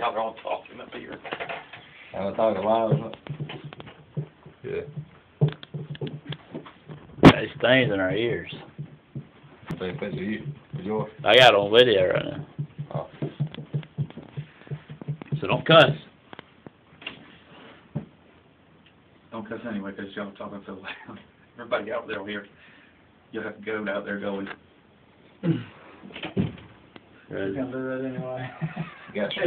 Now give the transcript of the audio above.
Y'all are all talking up here. And I talk loud, isn't it? Yeah. There's things in our ears. Take a picture of you, yours. I got it on video right now. Oh. So don't cuss. Don't cuss anyway, 'cause y'all talking so loud. Everybody out there will hear. You'll have to go out there going. Ready? Gonna do that anyway. Gotcha.